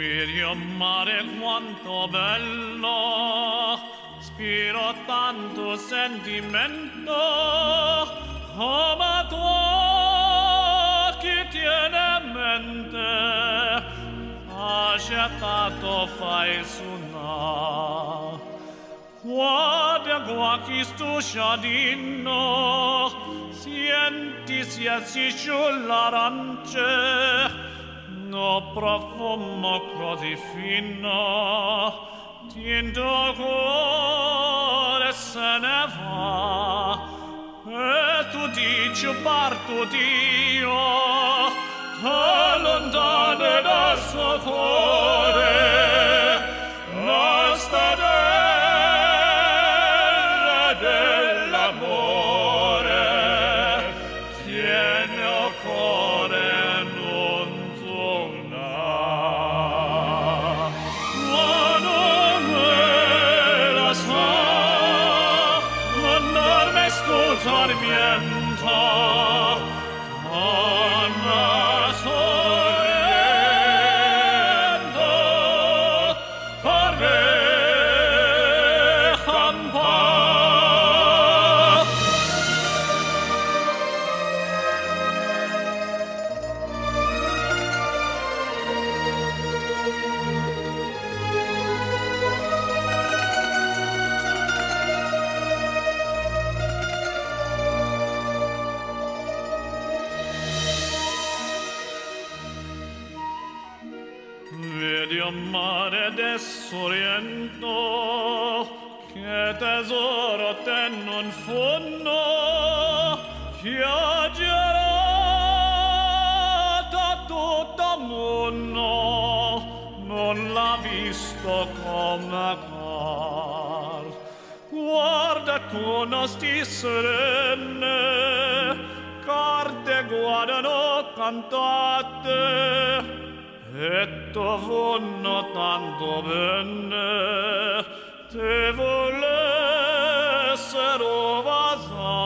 Miriam mare quanto bello Spiro tanto sentimento. Ama tua chi tiene mente Agitato fai suona qua guacis stu sciadino Sienti siesi sull'arance no profumo così fino tinto cuore se ne va. E tu dici parto Dio lontane dal suo sarmienta con mare de Surriento che tesoro tenno in fondo viaggerà da tutto mondo non l'ha visto come car guarda tu non sti serene carte guardano cantate et to vonno tanto bene te volessero vasa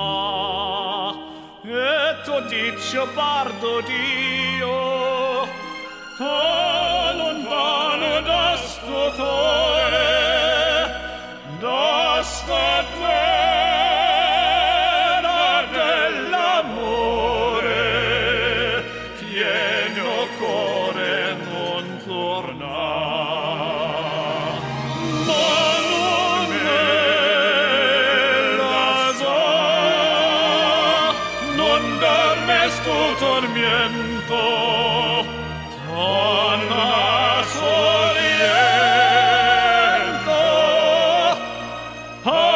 et to dicio pardo dio. Oh Oh!